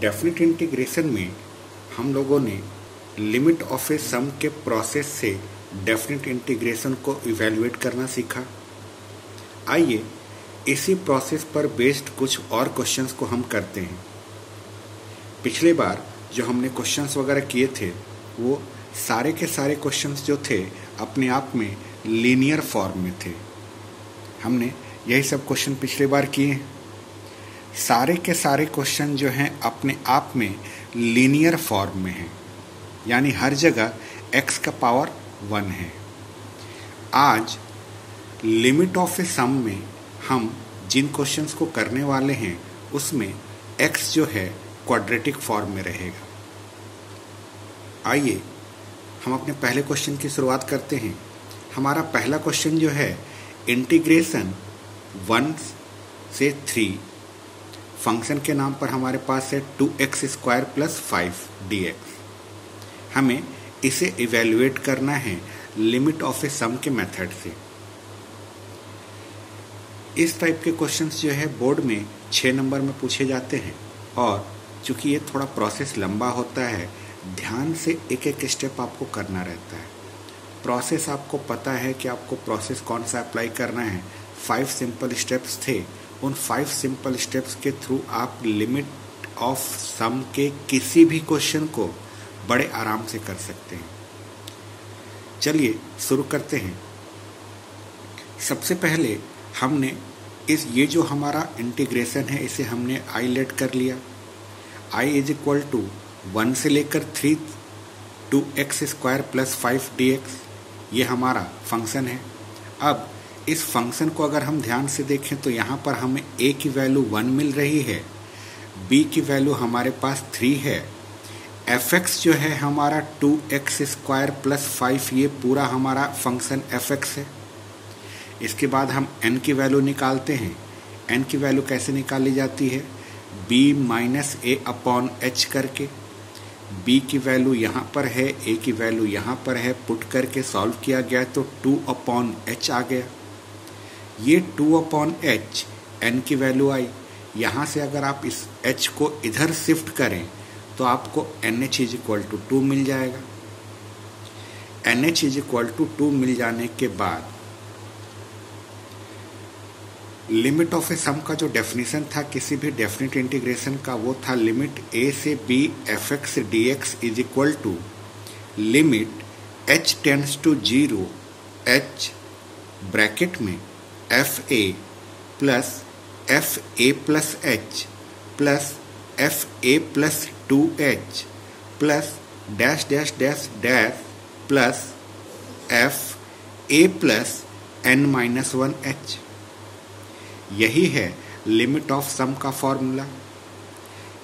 Definite integration में हम लोगों ने लिमिट ऑफ़ ए सम के प्रोसेस से डेफिनेट इंटीग्रेशन को इवेलुएट करना सीखा। आइए इसी प्रोसेस पर बेस्ड कुछ और क्वेश्चंस को हम करते हैं। पिछले बार जो हमने क्वेश्चंस वगैरह किए थे, वो सारे के सारे क्वेश्चंस जो थे, अपने आप में लीनियर फॉर्म में थे। हमने यही सब क्वेश्चन पिछले बार किए सारे के सारे क्वेश्चन जो हैं अपने आप में लीनियर फॉर्म में हैं। यानी हर जगह x का पावर वन है। आज लिमिट ऑफ़ ए सम में हम जिन क्वेश्चंस को करने वाले हैं, उसमें x जो है क्वाड्रेटिक फॉर्म में रहेगा। आइए, हम अपने पहले क्वेश्चन की शुरुआत करते हैं। हमारा पहला क्वेश्चन जो है इंटीग्रेशन वन से थ्री फ़ंक्शन के नाम पर हमारे पास है two x square plus five d x हमें इसे इवेल्युएट करना है लिमिट ऑफ़ ए सम के मेथड से। इस टाइप के क्वेश्चंस जो है बोर्ड में छः नंबर में पूछे जाते हैं और चूँकि ये थोड़ा प्रोसेस लंबा होता है, ध्यान से एक एक स्टेप आपको करना रहता है। प्रोसेस आपको पता है कि आपको प्रोसेस कौन सा अप्लाई करना है। फाइव सिंपल स्टेप्स थे। उन फाइव सिंपल स्टेप्स के थ्रू आप लिमिट ऑफ़ सम के किसी भी क्वेश्चन को बड़े आराम से कर सकते हैं। चलिए, शुरू करते हैं। सबसे पहले हमने इस, ये जो हमारा इंटीग्रेशन है, इसे हमने आई लेट कर लिया। I is equal to one से लेकर three two x square plus five d x ये हमारा फ़ंक्शन है। अब इस फ़ंक्शन को अगर हम ध्यान से देखें तो यहाँ पर हमें ए की वैल्यू वन मिल रही है बी की वैल्यू हमारे पास थ्री है। एफ़ एक्स जो है हमारा two x square plus five ये पूरा हमारा फ़ंक्शन एफ़ एक्स है। इसके बाद हम एन की वैल्यू निकालते हैं। एन की वैल्यू कैसे निकाली जाती है? B minus a upon h करके। बी की वैल्यू यहाँ पर है ए की वैल्यू यहाँ पर है पुट करके सॉल्व किया गया तो टू अपॉन एच आ गया। ये टू अपॉन एच, एन की वैल्यू आई। यहाँ से अगर आप इस एच को इधर शिफ्ट करें तो आपको n h is equal to two मिल जाएगा। N h is equal to two मिल जाने के बाद लिमिट ऑफ़ ए सम का जो डेफिनेशन था, किसी भी डेफिनेट इंटीग्रेशन का, वो था लिमिट ए से b, f x d x is equal to limit h tends to zero h bracket में। F a plus f a plus h plus f a plus two h plus dash dash dash dash plus f a plus n minus one h यही है limit of सम का formula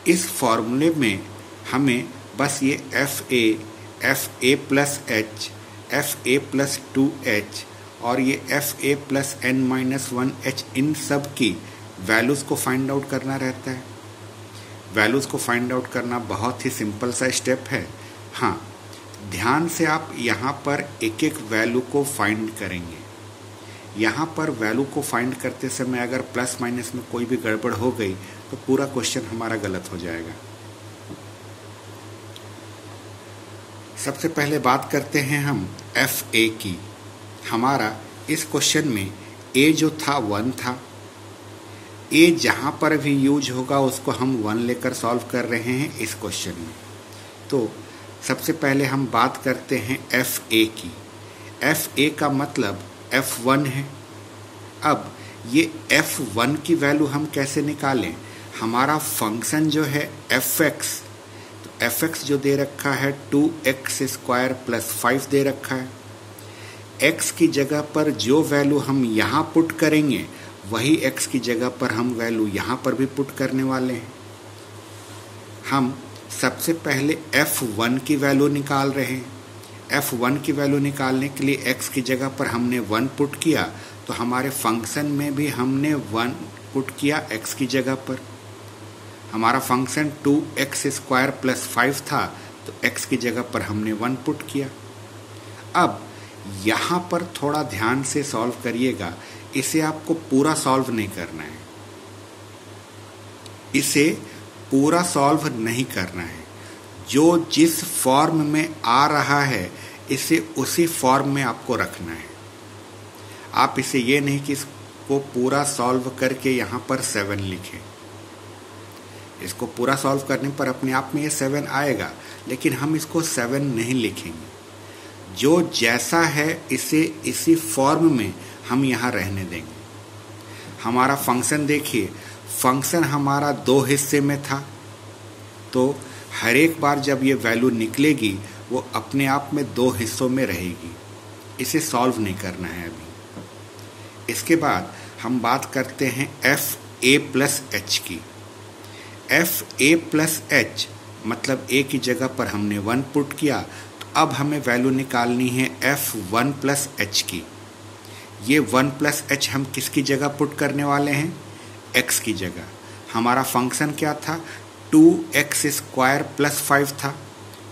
इस फॉर्मूले में हमें बस ये f a f a plus h f a plus two h और ये f a plus n minus one h इन सब की वैल्यूज़ को फाइंड आउट करना रहता है। वैल्यूज़ को फाइंड आउट करना बहुत ही सिंपल सा स्टेप है। हाँ ध्यान से आप यहाँ पर एक एक वैल्यू को फाइंड करेंगे। यहाँ पर वैल्यू को फाइंड करते समय अगर प्लस माइनस में कोई भी गड़बड़ हो गई तो पूरा क्वेश्चन हमारा गलत हो जाएगा। सबसे पहले बात करते हैं हम एफ़ ए की। हमारा इस क्वेश्चन में ए जो था वन था। ए जहाँ पर भी यूज़ होगा, उसको हम वन लेकर सॉल्व कर रहे हैं इस क्वेश्चन में। तो सबसे पहले हम बात करते हैं एफ़ ए की। एफ़ ए का मतलब एफ़ वन है। अब ये एफ़ वन की वैल्यू हम कैसे निकालें? हमारा फ़ंक्शन जो है एफ़ एक्स तो एफ़ एक्स जो दे रखा है two x square plus five दे रखा है। एक्स की जगह पर जो वैल्यू हम यहाँ पुट करेंगे, वही एक्स की जगह पर हम वैल्यू यहाँ पर भी पुट करने वाले हैं। हम सबसे पहले एफ़ वन की वैल्यू निकाल रहे हैं। एफ़ वन की वैल्यू निकालने के लिए एक्स की जगह पर हमने वन पुट किया तो हमारे फ़ंक्शन में भी हमने वन पुट किया एक्स की जगह पर। हमारा function two x square plus five था तो एक्स की जगह पर हमने वन पुट किया। अब यहाँ पर थोड़ा ध्यान से सॉल्व करिएगा। इसे आपको पूरा सॉल्व नहीं करना है। इसे पूरा सॉल्व नहीं करना है। जो जिस फॉर्म में आ रहा है, इसे उसी फॉर्म में आपको रखना है। आप इसे ये नहीं कि इसको पूरा सॉल्व करके यहाँ पर सेवन लिखें। इसको पूरा सॉल्व करने पर अपने आप में ये सेवन आएगा, लेकिन हम इसको सेवन नहीं लिखेंगे। जो जैसा है, इसे, इसी फॉर्म में हम यहाँ रहने देंगे। हमारा फ़ंक्शन देखिए फ़ंक्शन हमारा दो हिस्से में था। तो हर एक बार जब ये वैल्यू निकलेगी, वो अपने आप में दो हिस्सों में रहेगी। इसे सॉल्व नहीं करना है अभी। इसके बाद हम बात करते हैं एफ़ ए प्लस एच की। एफ़ ए प्लस एच मतलब ए की जगह पर हमने वन पुट किया अब हमें वैल्यू निकालनी है एफ़ वन प्लस एच की। ये वन प्लस एच हम किसकी जगह पुट करने वाले हैं? एक्स की जगह। हमारा फ़ंक्शन क्या था? Two x square plus five था।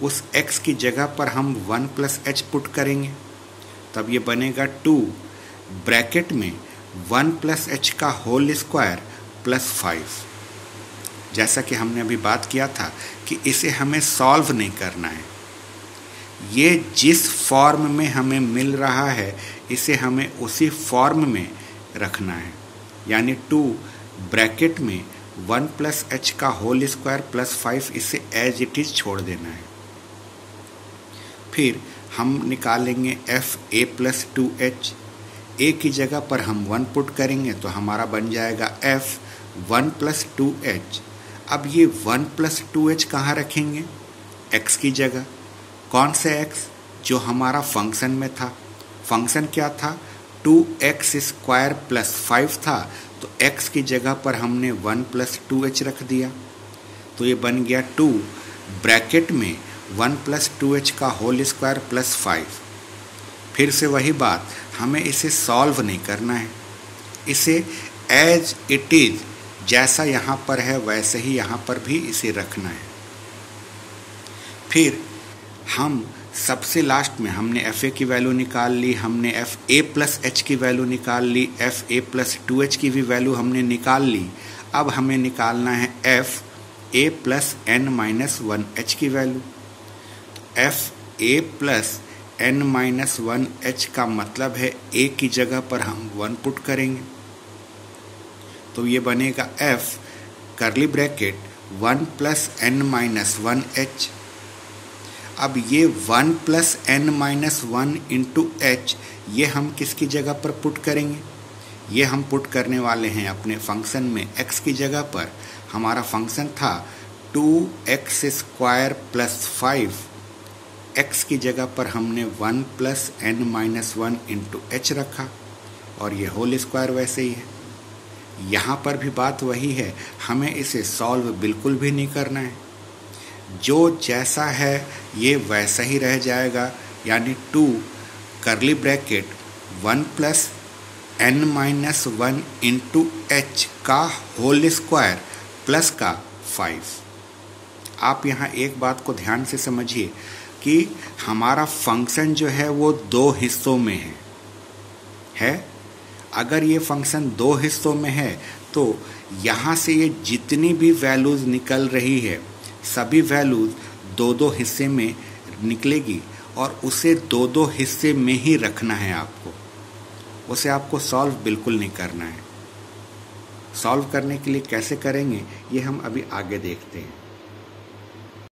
उस एक्स की जगह पर हम वन प्लस एच पुट करेंगे। तब ये बनेगा टू ब्रैकेट में वन प्लस एच का होल स्क्वायर प्लस फाइव जैसा कि हमने अभी बात किया था कि इसे हमें सॉल्व नहीं करना है। ये जिस फॉर्म में हमें मिल रहा है, इसे हमें उसी फॉर्म में रखना है। यानी टू ब्रैकेट में वन प्लस एच का होल स्क्वायर प्लस फाइव इसे एज इट इज़ छोड़ देना है। फिर हम निकालेंगे f a plus two h a की जगह पर हम वन पुट करेंगे तो हमारा बन जाएगा f one plus two h अब ये वन प्लस टू एच कहाँ रखेंगे? एक्स की जगह। कौन से एक्स जो हमारा फ़ंक्शन में था? फ़ंक्शन क्या था? Two x square plus five था तो एक्स की जगह पर हमने वन प्लस टू एच रख दिया। तो ये बन गया टू ब्रैकेट में वन प्लस टू एच का होल स्क्वायर प्लस फाइव फिर से वही बात, हमें इसे सॉल्व नहीं करना है। इसे एज इट इज़ जैसा यहाँ पर है, वैसे ही यहाँ पर भी इसे रखना है। फिर हम सबसे लास्ट में हमने एफ़ ए की वैल्यू निकाल ली, हमने एफ़ ए प्लस एच की वैल्यू निकाल ली f a plus two h की भी वैल्यू हमने निकाल ली। अब हमें निकालना है f a plus n minus one h की value f a plus n minus one h का मतलब है ए की जगह पर हम वन पुट करेंगे। तो ये बनेगा f curly bracket one plus n minus one h अब ये one plus n minus one into h, ये हम किसकी जगह पर पुट करेंगे? ये हम पुट करने वाले हैं अपने फ़ंक्शन में एक्स की जगह पर। हमारा फ़ंक्शन था two x square plus five. X की जगह पर हमने one plus n minus one into h रखा, और ये होल स्क्वायर वैसे ही है। यहाँ पर भी बात वही है, हमें इसे सॉल्व बिल्कुल भी नहीं करना है। जो जैसा है, ये वैसा ही रह जाएगा। यानी two curly bracket one plus n minus one into h का होल स्क्वायर प्लस का फाइव आप यहाँ एक बात को ध्यान से समझिए कि हमारा फ़ंक्शन जो है वो दो हिस्सों में है। है? अगर ये फ़ंक्शन दो हिस्सों में है तो यहाँ से ये जितनी भी वैल्यूज़ निकल रही है सभी वैल्यूज़ दो दो हिस्से में निकलेगी और उसे दो दो हिस्से में ही रखना है आपको। उसे आपको सॉल्व बिल्कुल नहीं करना है। सॉल्व करने के लिए कैसे करेंगे, ये हम अभी आगे देखते हैं।